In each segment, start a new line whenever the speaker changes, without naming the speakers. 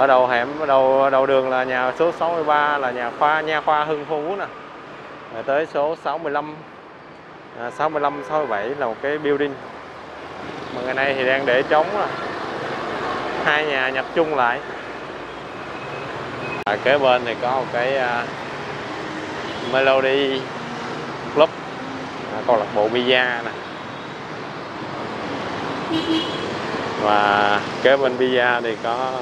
ở đầu hẻm đầu đầu đường là nhà số 63 là nhà khoa nha khoa Hưng Phú nè. Rồi tới số 65 à, 65 67 là một cái building. Mà ngày nay thì đang để trống rồi hai nhà nhập chung lại. À, kế bên thì có một cái à, Melody Club à, câu lạc bộ Bia nè. Và kế bên Bia thì có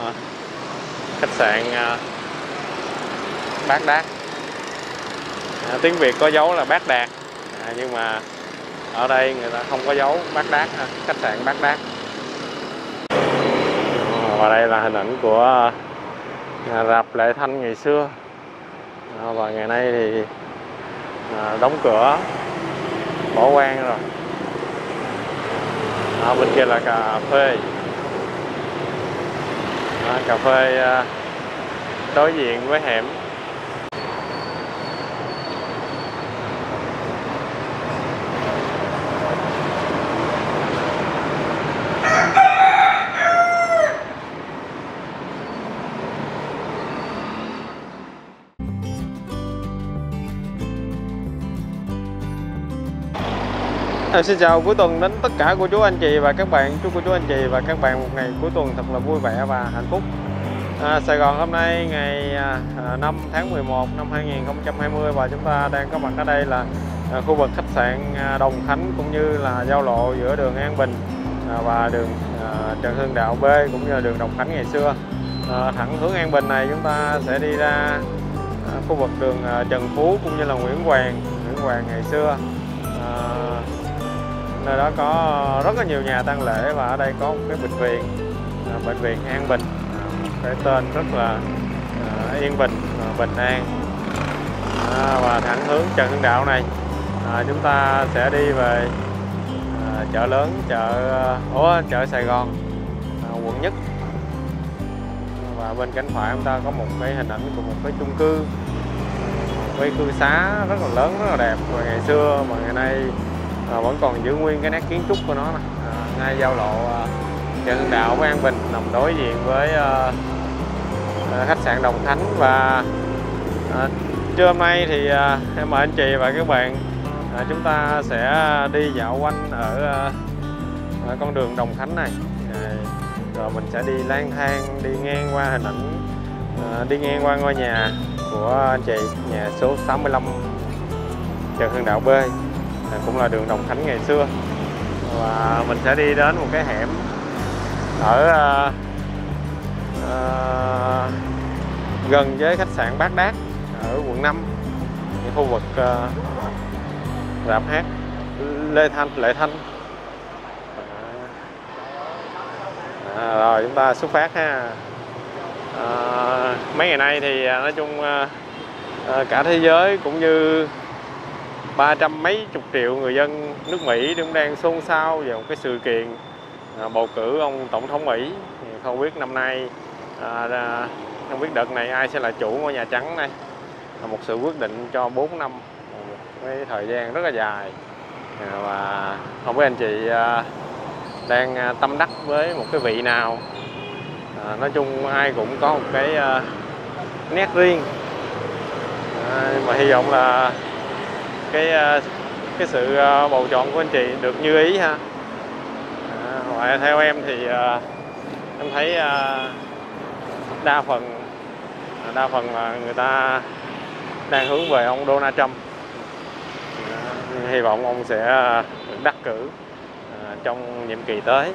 khách sạn Bác Bát Đát. À, tiếng Việt có dấu là Bát Đạt. À, nhưng mà ở đây người ta không có dấu Bát Đát ha, khách sạn Bát Đát. Và đây là hình ảnh của à, rạp Lệ Thanh ngày xưa. À, và ngày nay thì à, đóng cửa bỏ quan rồi. Ở bên kia là cà phê à, cà phê ờ, đối diện với hẻm. À, xin chào cuối tuần đến tất cả cô chú anh chị và các bạn. Chúc cô chú anh chị và các bạn một ngày cuối tuần thật là vui vẻ và hạnh phúc. À, Sài Gòn hôm nay ngày à, à 5 tháng 11 năm 2020 và chúng ta đang có mặt ở đây là à, khu vực khách sạn à, Đồng Khánh cũng như là giao lộ giữa đường An Bình à, và đường à, Trần Hưng Đạo B cũng như là đường Đồng Khánh ngày xưa. À, thẳng hướng An Bình này chúng ta sẽ đi ra à, khu vực đường à, Trần Phú cũng như là Nguyễn Hoàng. Nguyễn Hoàng ngày xưa à, nơi đó có ờ, rất là nhiều nhà tang lễ và ở đây có một cái bệnh viện à, bệnh viện An Bình. Một cái tên rất là ờ, yên bình bình an. À, và thẳng hướng Trần Hưng Đạo này à, chúng ta sẽ đi về à, chợ lớn chợ ờ, Ủa, chợ Sài Gòn à, quận nhất. Và bên cánh phải chúng ta có một cái hình ảnh của một cái chung cư cái cư xá rất là lớn rất là đẹp. Và ngày xưa mà ngày nay à, vẫn còn giữ nguyên cái nét kiến trúc của nó nè. À, ngay giao lộ à, Trần Hưng Đạo với An Bình nằm đối diện với à, à, khách sạn Đồng Khánh và à, trưa hôm nay thì à, em mời anh chị và các bạn à, chúng ta sẽ đi dạo quanh ở à, con đường Đồng Khánh này. À, rồi mình sẽ đi lang thang đi ngang qua hình ảnh à, đi ngang qua ngôi nhà của anh chị nhà số 65 Trần Hưng Đạo B à, cũng là đường Đồng Khánh ngày xưa. Và mình sẽ đi đến một cái hẻm ở uh, uh, gần với khách sạn Bát Đát ở quận 5 cái khu vực uh, rạp hát Lê Thanh Lệ Thanh. À, rồi chúng ta xuất phát ha. À, mấy ngày nay thì nói chung à, cả thế giới cũng như ba trăm mấy chục triệu người dân nước Mỹ cũng đang xôn xao về một cái sự kiện à, bầu cử ông tổng thống Mỹ. Không biết năm nay à, không biết đợt này ai sẽ là chủ ngôi nhà trắng này là một sự quyết định cho 4 năm một cái thời gian rất là dài. À, và không biết anh chị đang tâm đắc với một cái vị nào. À, nói chung ai cũng có một cái nét riêng. À, mà hy vọng là cái ờ, cái sự ờ, bầu chọn của anh chị được như ý ha. À, theo em thì em thấy đa phần đa phần là người ta đang hướng về ông Donald Trump. Hy vọng ông sẽ được đắc cử trong nhiệm kỳ tới.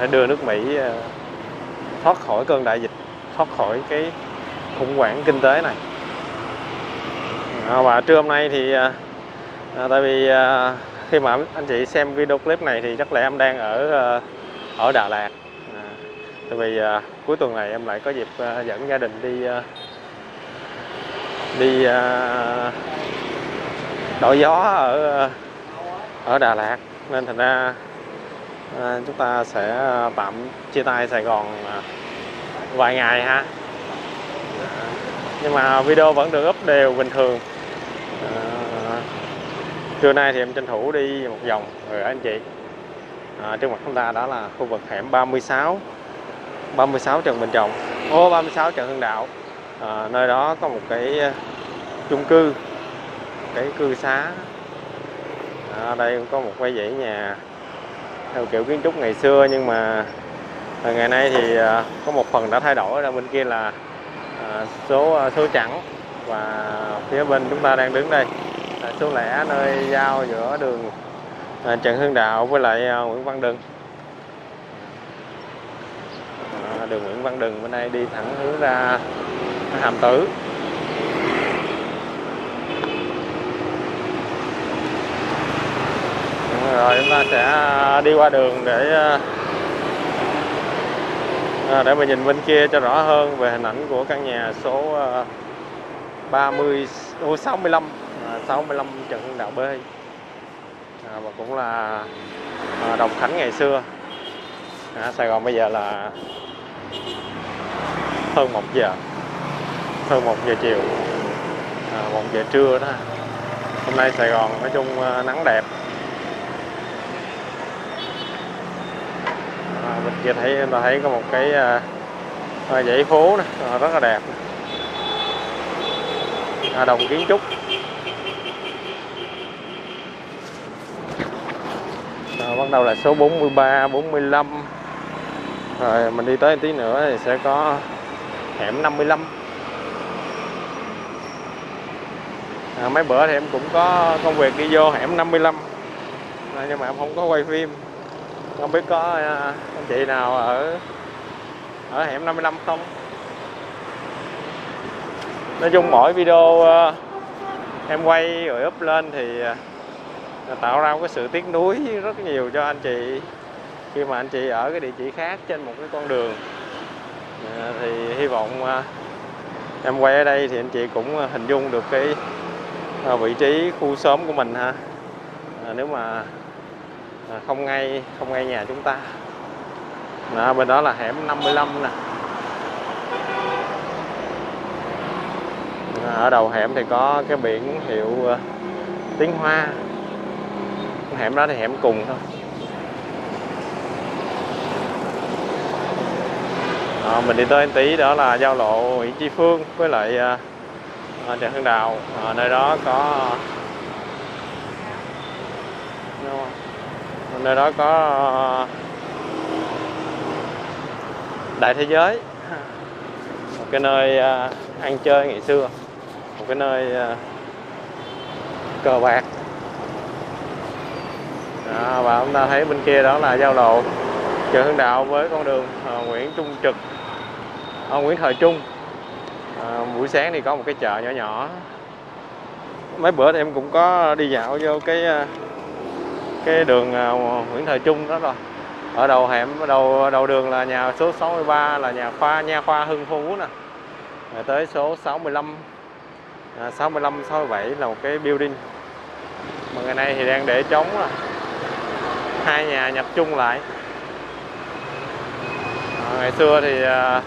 Để đưa nước Mỹ thoát khỏi cơn đại dịch thoát khỏi cái khủng hoảng kinh tế này à, và trưa hôm nay thì à, à, tại vì à, khi mà anh chị xem video clip này thì chắc là em đang ở à, ở Đà Lạt. À, tại vì à, cuối tuần này em lại có dịp à, dẫn gia đình đi à, đi à, đổi gió ở à, ở Đà Lạt. Nên thành ra à, chúng ta sẽ à, tạm chia tay Sài Gòn à, vài ngày ha nhưng mà video vẫn được up đều bình thường. À, trưa nay thì em tranh thủ đi một vòng rồi anh chị. À, trước mặt chúng ta đó là khu vực hẻm 36 36 Trần Bình Trọng. Ô 36 Trần Hưng Đạo. À, nơi đó có một cái à, chung cư. Cái cư xá. À, ở đây cũng có một cái dãy nhà theo kiểu kiến trúc ngày xưa nhưng mà à, ngày nay thì có một phần đã thay đổi. Ra bên kia là số à, số chẵn và phía bên chúng ta đang đứng đây. Là số lẻ nơi giao giữa đường à, Trần Hưng Đạo với lại à, Nguyễn Văn Đừng. Đường Nguyễn Văn Đừng bên đây đi thẳng hướng ra Hàm Tử. Rồi, chúng ta sẽ đi qua đường để à, để mà nhìn bên kia cho rõ hơn về hình ảnh của căn nhà số ờ, 30 65 à, 65 Trần Hưng Đạo B. À, và cũng là à, Đồng Khánh ngày xưa. À, Sài Gòn bây giờ là hơn 1 giờ hơn 1 giờ chiều à, 1 giờ trưa đó. Hôm nay Sài Gòn nói chung ờ, nắng đẹp. Mình kia thấy ta thấy có một cái à, à dãy phố này à, rất là đẹp à, đồng kiến trúc. À, bắt đầu là số 43 45 rồi mình đi tới tí nữa thì sẽ có hẻm 55 à, mấy bữa thì em cũng có công việc đi vô hẻm 55 à, nhưng mà em không có quay phim không biết có à, anh chị nào ở ở hẻm 55 không? Nói chung mỗi video à, em quay rồi up lên thì à, tạo ra một cái sự tiếc nuối rất nhiều cho anh chị. Khi mà anh chị ở cái địa chỉ khác trên một cái con đường thì hy vọng em quay ở đây thì anh chị cũng hình dung được cái vị trí, khu xóm của mình ha. Nếu mà À, không ngay không ngay nhà chúng ta. Đó, bên đó là hẻm 55 nè. À, ở đầu hẻm thì có cái biển hiệu uh, tiếng hoa. Hẻm đó thì hẻm cùng thôi. À, mình đi tới tí đó là giao lộ Nguyễn Chi Phương với lại à, uh, Trần Hưng Đạo. À, nơi đó có nơi đó có ờ, đại thế giới. Một cái nơi ờ, ăn chơi ngày xưa. Một cái nơi ờ, cờ bạc. Đó, và chúng ta thấy bên kia đó là giao lộ chợ Hưng Đạo với con đường Nguyễn Trung Trực uh, Nguyễn Thời Trung. Uh, buổi sáng thì có một cái chợ nhỏ nhỏ. Mấy bữa thì em cũng có đi dạo vô cái cái đường à, Nguyễn Thời Trung đó rồi. Ở đầu hẻm đầu đầu đường là nhà số 63 là nhà khoa nha khoa Hưng Phú nè. Rồi tới số 65 à, 65 67 là một cái building. Mà ngày nay thì đang để trống rồi. Hai nhà nhập chung lại. À, ngày xưa thì à,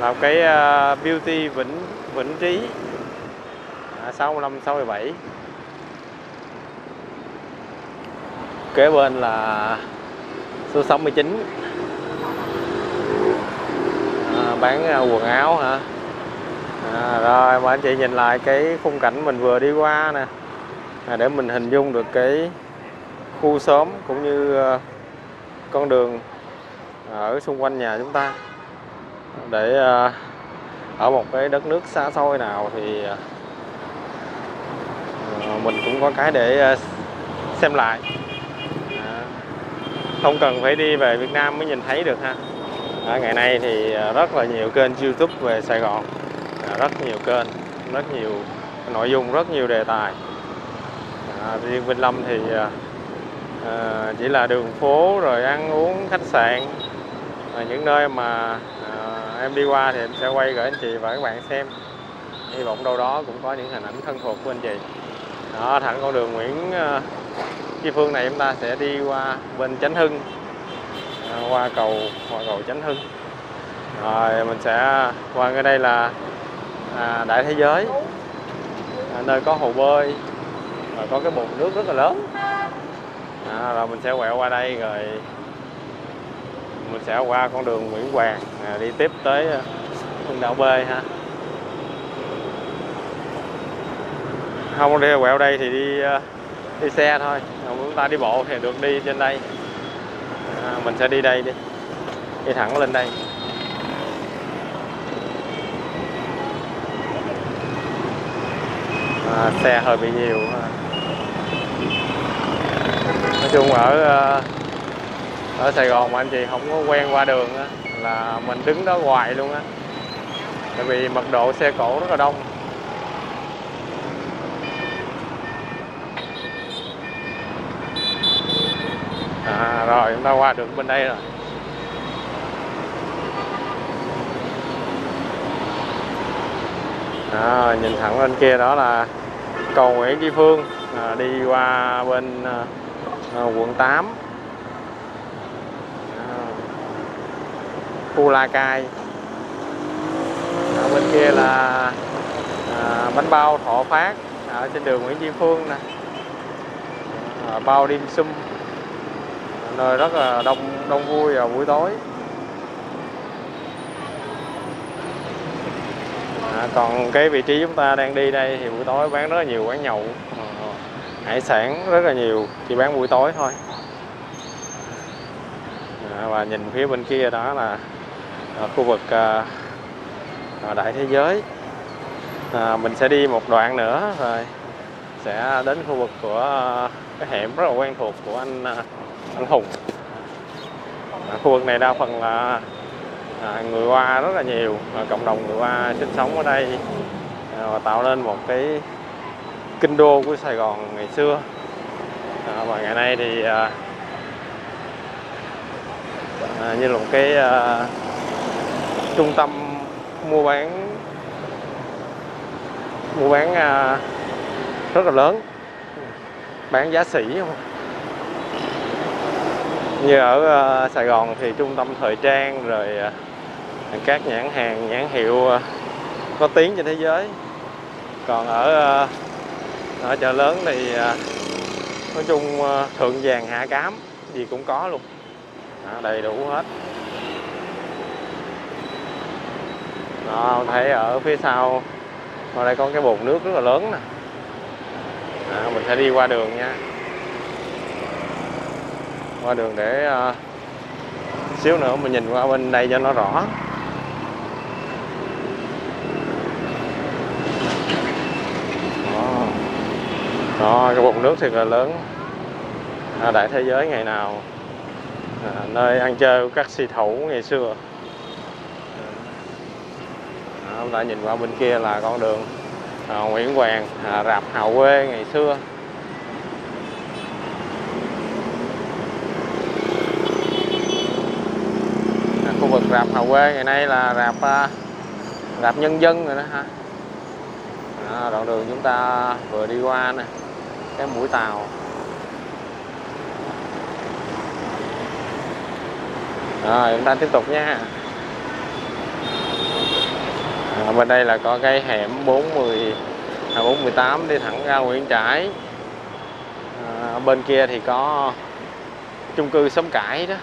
là cái à, beauty vĩnh vĩnh trí. À, 65 67 kế bên là số 69 à, bán à, quần áo hả? À, rồi mà anh chị nhìn lại cái khung cảnh mình vừa đi qua nè. À, để mình hình dung được cái khu xóm cũng như à, con đường à, ở xung quanh nhà chúng ta. Để ở một cái đất nước xa xôi nào thì mình cũng có cái để xem lại không cần phải đi về Việt Nam mới nhìn thấy được ha. À, ngày nay thì à, rất là nhiều kênh YouTube về Sài Gòn. À, rất nhiều kênh rất nhiều nội dung rất nhiều đề tài. À, riêng Vinh Lâm thì à, à, chỉ là đường phố rồi ăn uống khách sạn. À, những nơi mà à, em đi qua thì em sẽ quay gửi anh chị và các bạn xem. Hy vọng đâu đó cũng có những hình ảnh thân thuộc của anh chị. Đó thẳng con đường Nguyễn à, Chi Phương này chúng ta sẽ đi qua bên Chánh Hưng. À, qua cầu qua cầu Chánh Hưng. Rồi mình sẽ qua ngay đây là à, Đại Thế Giới. À, nơi có hồ bơi rồi có cái bồn nước rất là lớn. À, rồi mình sẽ quẹo qua đây rồi mình sẽ qua con đường Nguyễn Hoàng. À, đi tiếp tới à, hưng đạo B ha. Không đi quẹo đây thì đi à, đi xe thôi còn chúng ta đi bộ thì được đi trên đây. À, mình sẽ đi đây đi. Đi thẳng lên đây. À, xe hơi bị nhiều nói chung ở ờ, ở Sài Gòn mà anh chị không có quen qua đường á, là mình đứng đó hoài luôn á. Tại vì mật độ xe cổ rất là đông. À, rồi chúng ta qua được bên đây rồi. À, nhìn thẳng lên kia đó là cầu Nguyễn Tri Phương à, đi qua bên à, à quận 8 à, khu La Cai. À, bên kia là à, bánh bao Thọ Phát ở trên đường Nguyễn Tri Phương nè. À, bao đêm sum nơi rất là đông đông vui vào buổi tối. À, còn cái vị trí chúng ta đang đi đây thì buổi tối bán rất là nhiều quán nhậu. Ờ, hải sản rất là nhiều chỉ bán buổi tối thôi. À, và nhìn phía bên kia đó là khu vực à, à, đại thế giới. À, mình sẽ đi một đoạn nữa rồi sẽ đến khu vực của à, cái hẻm rất là quen thuộc của anh à, anh Hùng. À, khu vực này đa phần là à, người Hoa rất là nhiều à, cộng đồng người Hoa sinh sống ở đây à, và tạo nên một cái kinh đô của Sài Gòn ngày xưa. À, và ngày nay thì à, à, như là một cái à, trung tâm mua bán mua bán à, rất là lớn bán giá sỉ. không như ở ờ, Sài Gòn thì trung tâm thời trang rồi ờ, các nhãn hàng nhãn hiệu ờ, có tiếng trên thế giới. Còn ở ở chợ lớn thì nói chung thượng vàng hạ cám gì cũng có luôn. Đầy đủ hết. Đó, thấy ở phía sau ở đây có cái bồn nước rất là lớn nè. À, mình sẽ đi qua đường nha qua đường để uh, xíu nữa mình nhìn qua bên đây cho nó rõ. Đó, đó cái vùng nước thiệt là lớn. À, đại thế giới ngày nào à, nơi ăn chơi của các si thủ ngày xưa. À, chúng ta nhìn qua bên kia là con đường à, Nguyễn Hoàng à, rạp Hào Quê ngày xưa khu vực rạp Hà Quê ngày nay là rạp à, rạp nhân dân rồi đó ha. Đó, đoạn đường chúng ta vừa đi qua nè cái mũi tàu. Rồi chúng ta tiếp tục nha. À, bên đây là có cái hẻm 40 à, 418 đi thẳng ra Nguyễn Trãi. À, bên kia thì có chung cư xóm cải đó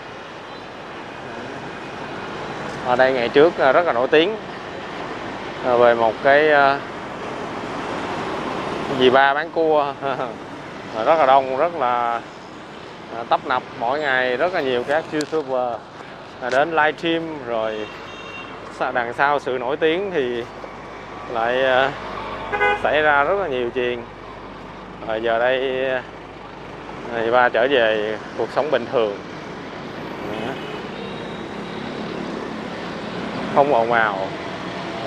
ở đây ngày trước rất là nổi tiếng. Ờ, về một cái ờ, dì ba bán cua. Rất là đông, rất là ờ, tấp nập. Mỗi ngày rất là nhiều các youtuber đến livestream rồi đằng sau sự nổi tiếng thì lại xảy ra rất là nhiều chuyện. Rồi giờ đây dì ba trở về cuộc sống bình thường. Không ồn ào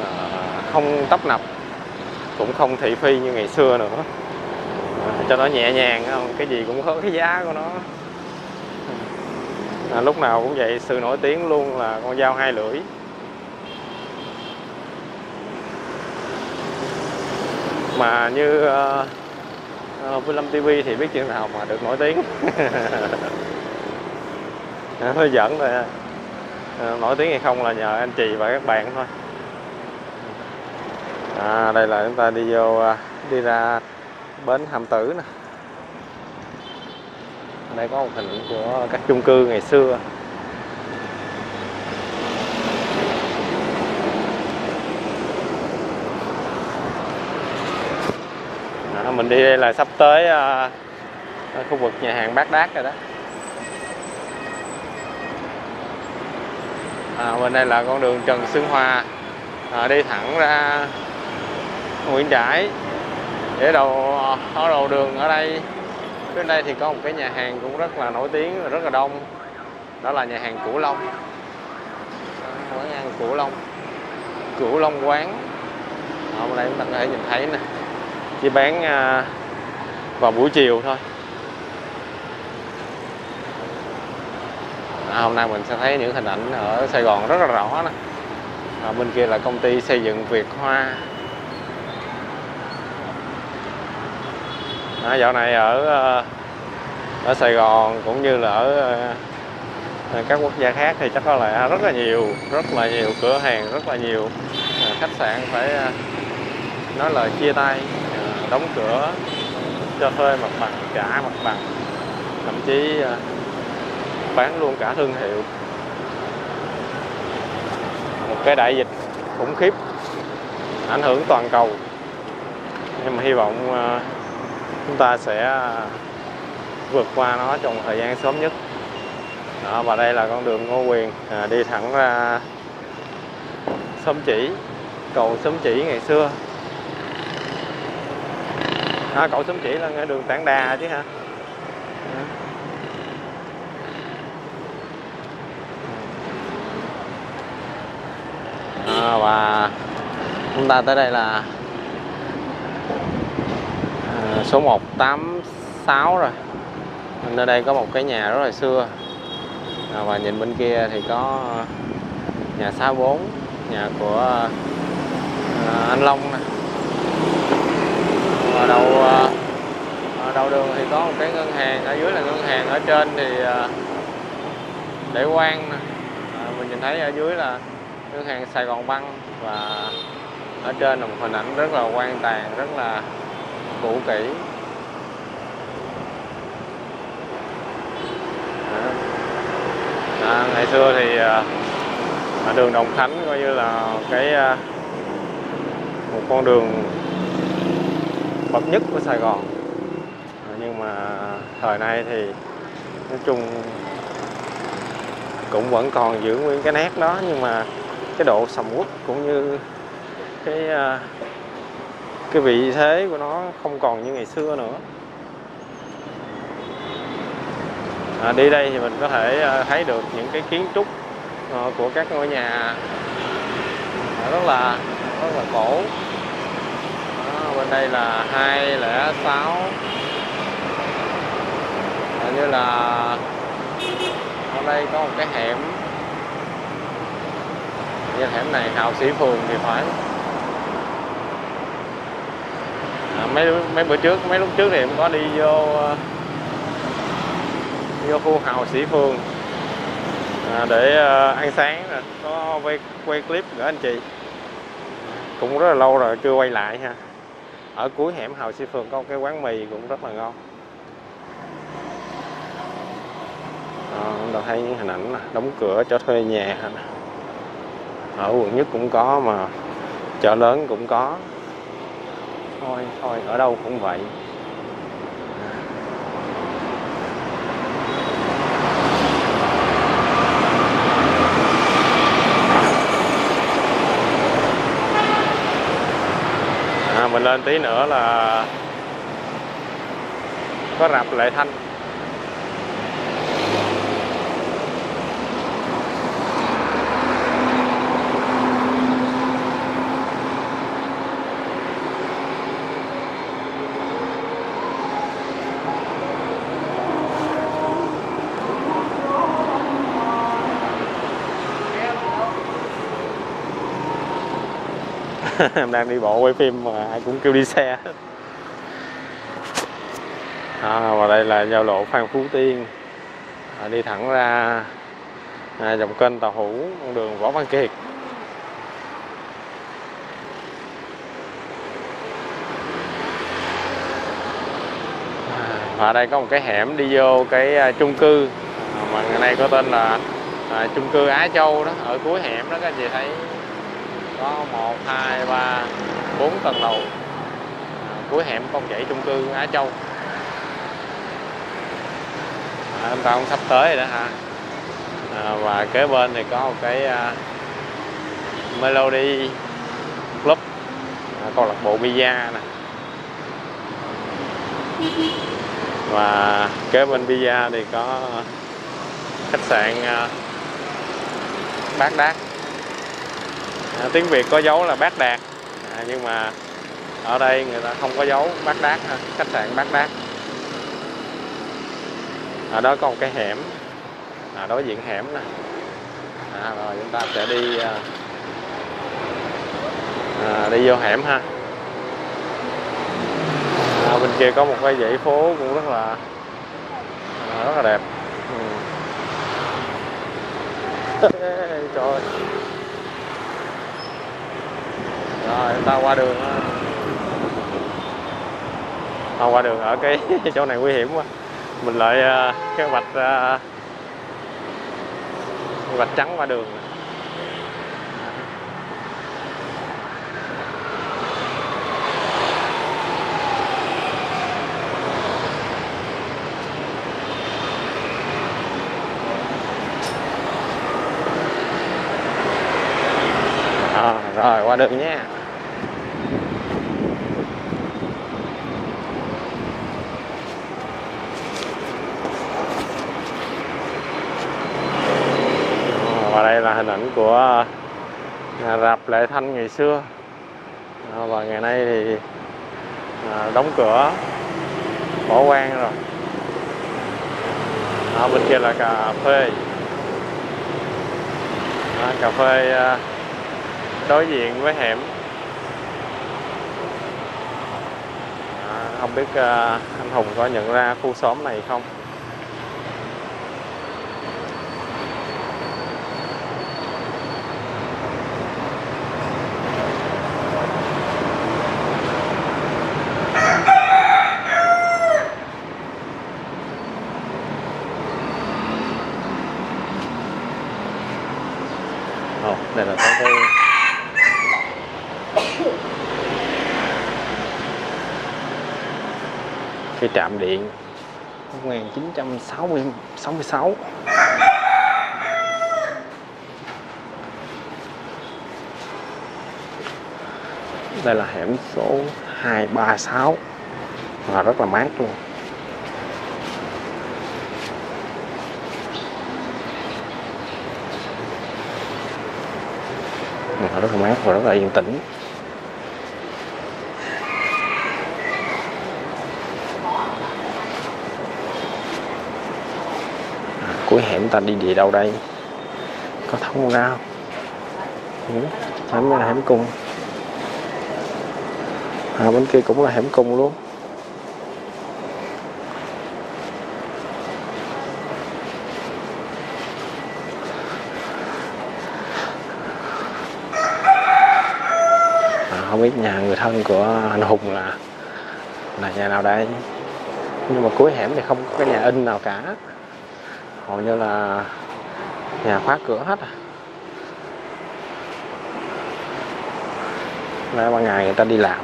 ờ, không tấp nập cũng không thị phi như ngày xưa nữa. Cho nó nhẹ nhàng không cái gì cũng có cái giá của nó. À, lúc nào cũng vậy sự nổi tiếng luôn là con dao hai lưỡi. Mà như ờ, ờ, uh, uh, Vui Lâm TV thì biết chuyện nào mà được nổi tiếng. Hơi giận rồi Ờ, nổi tiếng hay không là nhờ anh chị và các bạn thôi. À, đây là chúng ta đi vô à, đi ra bến hàm tử nè. Đây có một hình của các chung cư ngày xưa. À, mình đi đây là sắp tới à, khu vực nhà hàng bát đát rồi đó. À, bên đây là con đường Trần Xuân Hòa. À, đi thẳng ra Nguyễn Trãi để đầu ở đầu đường ở đây. Bên đây thì có một cái nhà hàng cũng rất là nổi tiếng và rất là đông. Đó là nhà hàng Cửu Long. Quán ăn Cửu Long. Cửu Long quán. Ở bên đây chúng ta có thể nhìn thấy nè. Chỉ bán à, vào buổi chiều thôi. À, hôm nay mình sẽ thấy những hình ảnh ở Sài Gòn rất là rõ nè à, bên kia là công ty xây dựng Việt Hoa. À, dạo này ở ờ, ở Sài Gòn cũng như là ở ờ, các quốc gia khác thì chắc có lẽ rất là nhiều rất là nhiều cửa hàng rất là nhiều ờ, khách sạn phải nói lời chia tay đóng cửa cho thuê mặt bằng trả mặt bằng. Thậm chí bán luôn cả thương hiệu. Một cái đại dịch khủng khiếp ảnh hưởng toàn cầu. Nhưng mà hy vọng ờ, chúng ta sẽ ờ, vượt qua nó trong thời gian sớm nhất. Đó, và đây là con đường Ngô Quyền à, đi thẳng ra Sớm Chỉ cầu Sớm Chỉ ngày xưa. À, cầu Sớm Chỉ là ngay đường Tảng Đà chứ hả? À, và chúng ta tới đây là à, số 186 rồi. Nơi đây có một cái nhà rất là xưa. À, và nhìn bên kia thì có nhà 64 nhà của à, anh Long nè. Và đầu à, ở đầu đường thì có một cái ngân hàng ở dưới là ngân hàng ở trên thì à, để quan nè. À, mình nhìn thấy ở dưới là cửa hàng Sài Gòn Băng và ở trên là một hình ảnh rất là quan tàn rất là cũ kỹ. À, ngày xưa thì à, ở đường Đồng Khánh coi như là cái à, một con đường bậc nhất của Sài Gòn. À, nhưng mà thời nay thì nói chung cũng vẫn còn giữ nguyên cái nét đó nhưng mà cái độ sầm uất cũng như cái à, cái vị thế của nó không còn như ngày xưa nữa. À, đi đây thì mình có thể à, thấy được những cái kiến trúc ờ, của các ngôi nhà à, rất là rất là cổ. À, bên đây là 206 Hình như là ở đây có một cái hẻm như hẻm này Hào Sĩ Phường thì phải. À, mấy mấy bữa trước mấy lúc trước thì em có đi vô ờ, vô khu Hào Sĩ Phường à, để ờ, ăn sáng rồi có quay, quay clip gửi anh chị. Cũng rất là lâu rồi chưa quay lại ha. Ở cuối hẻm Hào Sĩ Phường có cái quán mì cũng rất là ngon. À, đâu thấy những hình ảnh đóng cửa cho thuê nhà ở quận nhất cũng có mà chợ lớn cũng có. Thôi thôi ở đâu cũng vậy. À, mình lên tí nữa là có rạp lệ thanh. em đang đi bộ quay phim mà ai cũng kêu đi xe. À, và đây là giao lộ Phan Phú Tiên. À, đi thẳng ra à, dòng kênh Tàu Hủ con đường Võ Văn Kiệt. Và đây có một cái hẻm đi vô cái à, chung cư. Mà ngày nay có tên là à, chung cư Á Châu đó ở cuối hẻm đó các anh chị thấy có một hai ba bốn tầng lầu. À, cuối hẻm con dãy chung cư Á Châu. À, chúng ta cũng sắp tới rồi đó ha à, và kế bên thì có một cái uh, Melody Club. À, câu lạc bộ Bia nè. Và kế bên Bia thì có khách sạn à, uh, Bát Đát à, tiếng Việt có dấu là Bát Đạt. À, nhưng mà ở đây người ta không có dấu Bát Đát ha. khách sạn Bát Đát à, ở đó có một cái hẻm. À, đối diện hẻm nè. À, rồi chúng ta sẽ đi à, à đi vô hẻm ha. À, bên kia có một cái dãy phố cũng rất là à, rất là đẹp. Ừ. trời ơi rồi chúng ta qua đường à, qua đường ở cái chỗ này nguy hiểm quá. Mình lại cái vạch vạch trắng qua đường này. Ờ, rồi qua đường nha và đây là hình ảnh của nhà rạp Lệ Thanh ngày xưa. À, và ngày nay thì à, đóng cửa bỏ quan rồi. À, bên kia là cà phê. À, cà phê à, đối diện với hẻm. À, không biết à, anh Hùng có nhận ra khu xóm này không Ồ, đây là cái, cái cái trạm điện. 1966 đây là hẻm số 236 và rất là mát luôn. Và rất là mát và rất là yên tĩnh. Cuối hẻm ta đi về đâu đây? Có thông ra không? Ừ, hẻm này là hẻm cung. À, bên kia cũng là hẻm cung luôn. À, không biết nhà người thân của anh Hùng là là nhà nào đây? Nhưng mà cuối hẻm thì không có cái nhà in nào cả hầu như là nhà khóa cửa hết à. Ban ngày người ta đi làm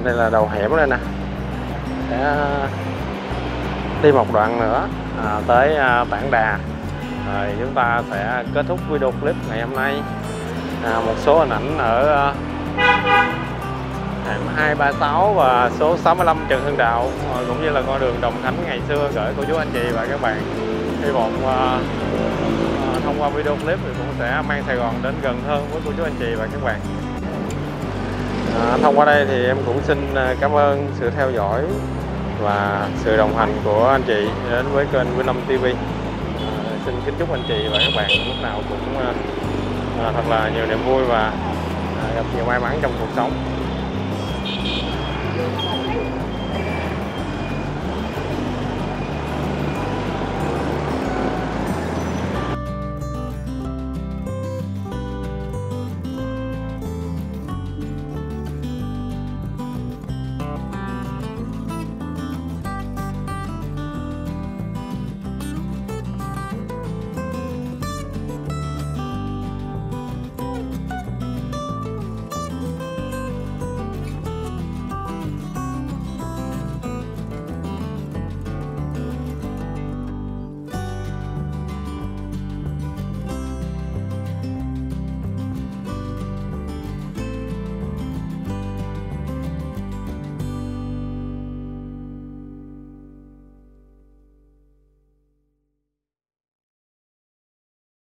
ra đây là đầu hẻm đây nè. Sẽ à, đi một đoạn nữa à, tới à, Bản Đà. Rồi chúng ta sẽ kết thúc video clip ngày hôm nay. À, một số hình ảnh ở à, hẻm 236 và số 65 Trần Hưng Đạo à, cũng như là con đường Đồng Khánh ngày xưa gửi cô chú anh chị và các bạn. Hy vọng à, à, thông qua video clip thì cũng sẽ mang Sài Gòn đến gần hơn với cô chú anh chị và các bạn. À, thông qua đây thì em cũng xin à, cảm ơn sự theo dõi và sự đồng hành của anh chị đến với kênh Vinh Lâm TV. À, xin kính chúc anh chị và các bạn lúc nào cũng à, à, thật là nhiều niềm vui và à, gặp nhiều may mắn trong cuộc sống.